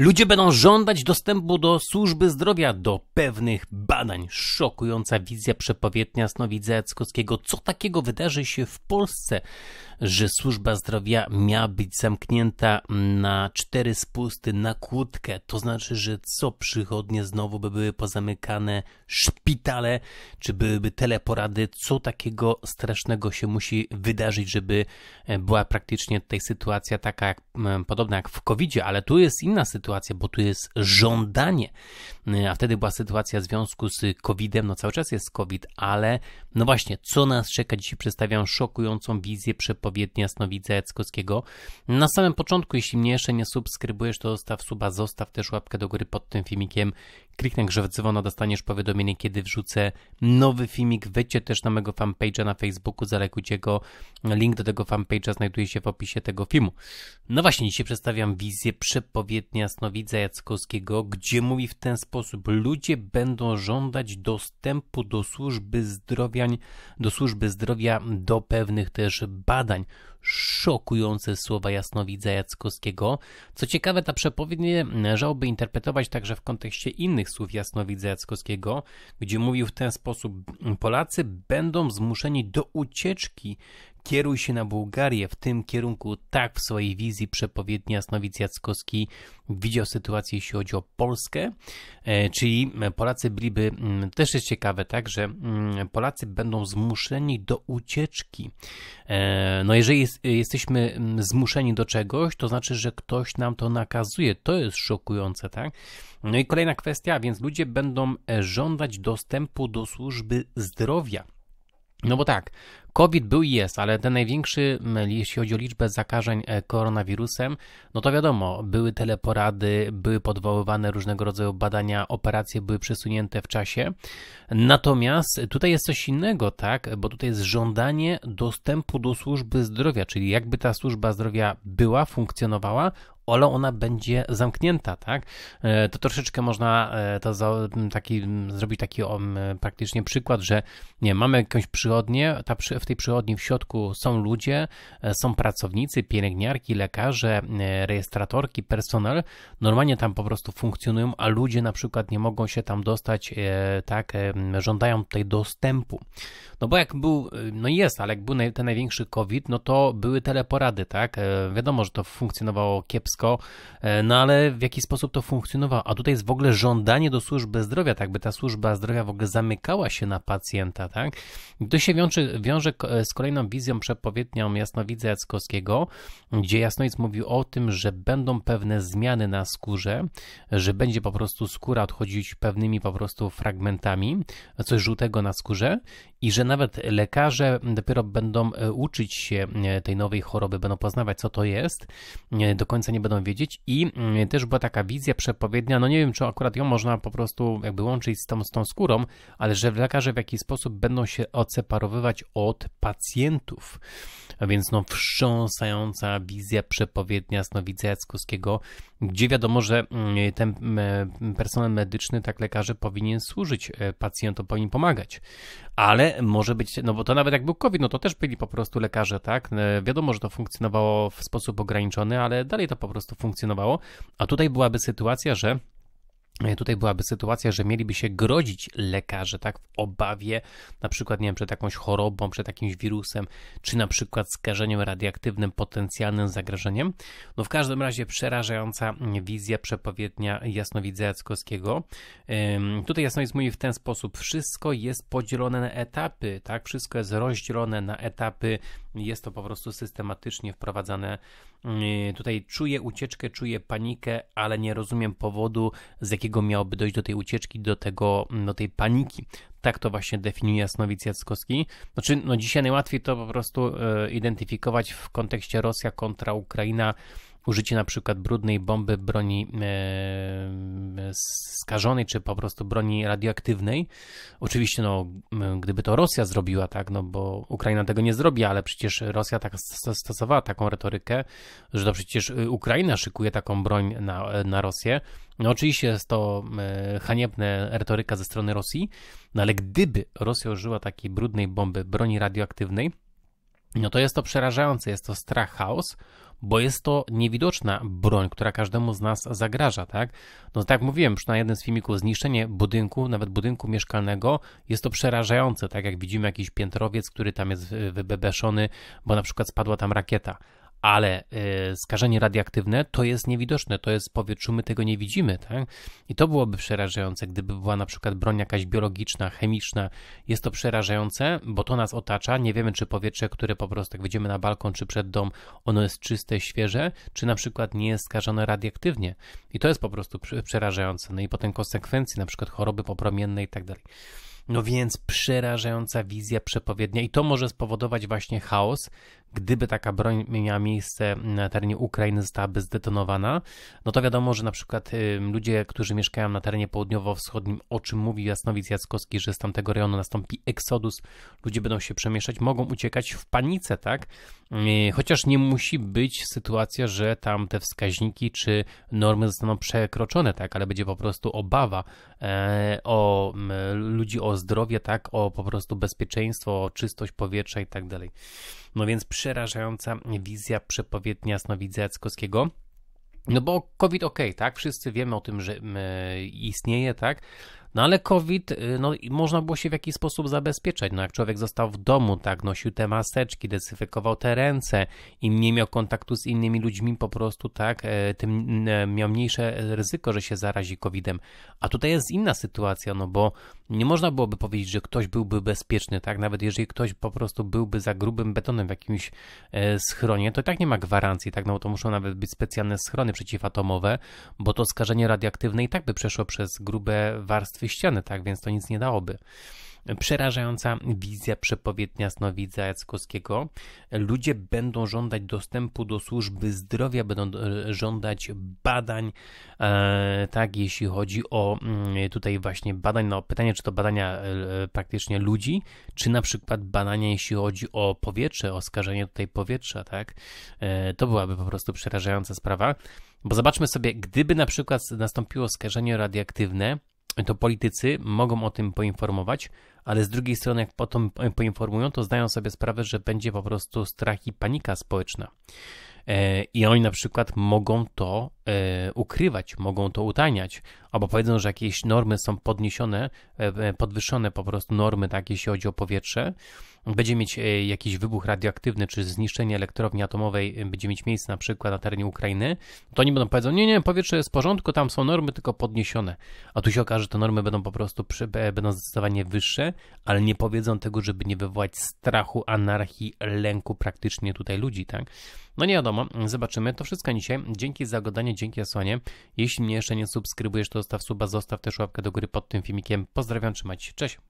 Ludzie będą żądać dostępu do służby zdrowia, do pewnych badań. Szokująca wizja przepowiednia Snowidza Jackowskiego. Co takiego wydarzy się w Polsce, że służba zdrowia miała być zamknięta na cztery spusty, na kłódkę? To znaczy, że co przychodnie znowu by były pozamykane szpitale, czy byłyby teleporady? Co takiego strasznego się musi wydarzyć, żeby była praktycznie tutaj sytuacja taka, jak, podobna jak w COVID-zie, ale tu jest inna sytuacja sytuacja, bo tu jest żądanie. A wtedy była sytuacja w związku z COVID-em, no cały czas jest COVID, ale no właśnie, co nas czeka? Dzisiaj przedstawiam szokującą wizję przepowiednia Jasnowidza Jackowskiego. Na samym początku, jeśli mnie jeszcze nie subskrybujesz, to zostaw suba, zostaw też łapkę do góry pod tym filmikiem. Kliknij grzew dzwona, dostaniesz powiadomienie, kiedy wrzucę nowy filmik. Wejdźcie też na mojego fanpage'a na Facebooku, zalekujcie go. Link do tego fanpage'a znajduje się w opisie tego filmu. No właśnie, dzisiaj przedstawiam wizję przepowiednia Jasnowidza Jackowskiego, gdzie mówi w ten sposób: ludzie będą żądać dostępu do służby zdrowia, do służby zdrowia, do pewnych też badań. Szokujące słowa jasnowidza Jackowskiego. Co ciekawe, ta przepowiedź należałoby interpretować także w kontekście innych słów jasnowidza Jackowskiego, gdzie mówił w ten sposób: Polacy będą zmuszeni do ucieczki kieruj się na Bułgarię. W tym kierunku tak w swojej wizji przepowiedni Jasnowic Jackowski widział sytuację, jeśli chodzi o Polskę, e, czyli Polacy byliby, też jest ciekawe, tak, że Polacy będą zmuszeni do ucieczki. E, no jeżeli jest, jesteśmy zmuszeni do czegoś, to znaczy, że ktoś nam to nakazuje. To jest szokujące, tak? No i kolejna kwestia, więc ludzie będą e, żądać dostępu do służby zdrowia. No bo tak, COVID był i jest, ale ten największy, jeśli chodzi o liczbę zakażeń e, koronawirusem, no to wiadomo, były teleporady, były podwoływane różnego rodzaju badania, operacje były przesunięte w czasie. Natomiast tutaj jest coś innego, tak, bo tutaj jest żądanie dostępu do służby zdrowia, czyli jakby ta służba zdrowia była, funkcjonowała, ale ona będzie zamknięta, tak? E, to troszeczkę można e, to za, taki, zrobić taki praktycznie przykład, że nie, mamy jakąś przychodnię, ta w tej przychodni w środku są ludzie, e, są pracownicy, pielęgniarki, lekarze, rejestratorki, personel. Normalnie tam po prostu funkcjonują, a ludzie na przykład nie mogą się tam dostać, tak, żądają tutaj dostępu. No bo jak był, no jest, ale jak był ten największy COVID, no to były teleporady, tak? Wiadomo, że to funkcjonowało kiepsko, no ale w jaki sposób to funkcjonowało? A tutaj jest w ogóle żądanie do służby zdrowia, tak by ta służba zdrowia w ogóle zamykała się na pacjenta, tak? To się wiąże, wiąże z kolejną wizją przepowiednią Jasnowidza Jackowskiego, gdzie Jasnowic mówił o tym, że będą pewne zmiany na skórze, że będzie po prostu skóra odchodzić pewnymi po prostu fragmentami, coś żółtego na skórze i że nawet lekarze dopiero będą e, uczyć się e, tej nowej choroby, będą poznawać, co to jest, e, do końca nie będą wiedzieć i też była taka wizja przepowiednia, no nie wiem, czy akurat ją można po prostu jakby łączyć z tą, z tą skórą, ale że lekarze w jakiś sposób będą się odseparowywać od pacjentów. A więc no wstrząsająca wizja przepowiednia Snowidza Jackowskiego, gdzie wiadomo, że mm, ten personel medyczny, tak lekarze powinien służyć pacjentom, powinien pomagać. Ale może być, no bo to nawet jak był COVID, no to też byli po prostu lekarze, tak? E, wiadomo, że to funkcjonowało w sposób ograniczony, ale dalej to po prostu funkcjonowało. A tutaj byłaby sytuacja, że tutaj byłaby sytuacja, że mieliby się grodzić lekarze, tak, w obawie, na przykład, nie wiem, przed jakąś chorobą, przed jakimś wirusem, czy na przykład skażeniem radioaktywnym, potencjalnym zagrożeniem. No w każdym razie przerażająca wizja przepowiednia Jasnowidza Jackowskiego. Tutaj Jasnowidz mówi w ten sposób, wszystko jest podzielone na etapy, tak, wszystko jest rozdzielone na etapy, jest to po prostu systematycznie wprowadzane. Tutaj czuję ucieczkę, czuję panikę, ale nie rozumiem powodu, z jakiego jakiego miałoby dojść do tej ucieczki, do, tego, do tej paniki. Tak to właśnie definiuje Jasnowic Jackowski. Znaczy, no dzisiaj najłatwiej to po prostu e, identyfikować w kontekście Rosja kontra Ukraina, użycie na przykład brudnej bomby broni e, skażonej, czy po prostu broni radioaktywnej. Oczywiście, no, gdyby to Rosja zrobiła, tak, no bo Ukraina tego nie zrobi, ale przecież Rosja tak stosowała taką retorykę, że to przecież y, Ukraina szykuje taką broń na, na Rosję. No oczywiście jest to haniebna retoryka ze strony Rosji, no ale gdyby Rosja użyła takiej brudnej bomby, broni radioaktywnej, no to jest to przerażające, jest to strach, chaos, bo jest to niewidoczna broń, która każdemu z nas zagraża, tak? No tak mówiłem już na jednym z filmików, zniszczenie budynku, nawet budynku mieszkalnego, jest to przerażające, tak jak widzimy jakiś piętrowiec, który tam jest wybebeszony, bo na przykład spadła tam rakieta ale y, skażenie radioaktywne to jest niewidoczne, to jest w powietrzu, my tego nie widzimy, tak? I to byłoby przerażające, gdyby była na przykład broń jakaś biologiczna, chemiczna. Jest to przerażające, bo to nas otacza, nie wiemy, czy powietrze, które po prostu jak wyjdziemy na balkon, czy przed dom, ono jest czyste, świeże, czy na przykład nie jest skażone radioaktywnie. I to jest po prostu przerażające. No i potem konsekwencje, na przykład choroby popromienne i tak dalej. No więc przerażająca wizja przepowiednia i to może spowodować właśnie chaos, gdyby taka broń miała miejsce na terenie Ukrainy, zostałaby zdetonowana, no to wiadomo, że na przykład ludzie, którzy mieszkają na terenie południowo-wschodnim, o czym mówi Jasnowic Jackowski, że z tamtego rejonu nastąpi eksodus, ludzie będą się przemieszczać, mogą uciekać w panice, tak? Chociaż nie musi być sytuacja, że tam te wskaźniki czy normy zostaną przekroczone, tak? Ale będzie po prostu obawa e, o ludzi, o zdrowie, tak? O po prostu bezpieczeństwo, o czystość powietrza i tak dalej. No więc przerażająca wizja przepowiednia Jasnowidza Jackowskiego. No bo COVID ok, tak? Wszyscy wiemy o tym, że istnieje, tak? No ale COVID, y, no można było się w jakiś sposób zabezpieczać. No jak człowiek został w domu, tak, nosił te maseczki, dezynfekował te ręce i nie miał kontaktu z innymi ludźmi, po prostu tak, e, tym e, miał mniejsze ryzyko, że się zarazi COVID-em. A tutaj jest inna sytuacja, no bo nie można byłoby powiedzieć, że ktoś byłby bezpieczny, tak, nawet jeżeli ktoś po prostu byłby za grubym betonem w jakimś e, schronie, to i tak nie ma gwarancji, tak, no to muszą nawet być specjalne schrony przeciwatomowe, bo to skażenie radioaktywne i tak by przeszło przez grube warstwy ściany, tak? Więc to nic nie dałoby. Przerażająca wizja przepowiednia Snowidza Jackowskiego. Ludzie będą żądać dostępu do służby zdrowia, będą e, żądać badań, e, tak, jeśli chodzi o mm, tutaj właśnie badań, no pytanie, czy to badania e, praktycznie ludzi, czy na przykład badania, jeśli chodzi o powietrze, o skażenie tutaj powietrza, tak, to byłaby po prostu przerażająca sprawa. Bo zobaczmy sobie, gdyby na przykład nastąpiło skażenie radioaktywne, to politycy mogą o tym poinformować, ale z drugiej strony, jak potem poinformują, to zdają sobie sprawę, że będzie po prostu strach i panika społeczna. E, I oni na przykład mogą to e, ukrywać, mogą to utajniać, albo powiedzą, że jakieś normy są podniesione, e, podwyższone po prostu normy, tak, jeśli chodzi o powietrze, będzie mieć jakiś wybuch radioaktywny, czy zniszczenie elektrowni atomowej będzie mieć miejsce na przykład na terenie Ukrainy, to oni będą powiedzą, nie, nie, powietrze jest w porządku, tam są normy tylko podniesione. A tu się okaże, że te normy będą po prostu przy, będą zdecydowanie wyższe, ale nie powiedzą tego, żeby nie wywołać strachu, anarchii, lęku praktycznie tutaj ludzi, tak? No nie wiadomo, zobaczymy. To wszystko dzisiaj. Dzięki za oglądanie, dzięki Asłanie. Jeśli mnie jeszcze nie subskrybujesz, to zostaw suba, zostaw też łapkę do góry pod tym filmikiem. Pozdrawiam, trzymajcie się, cześć!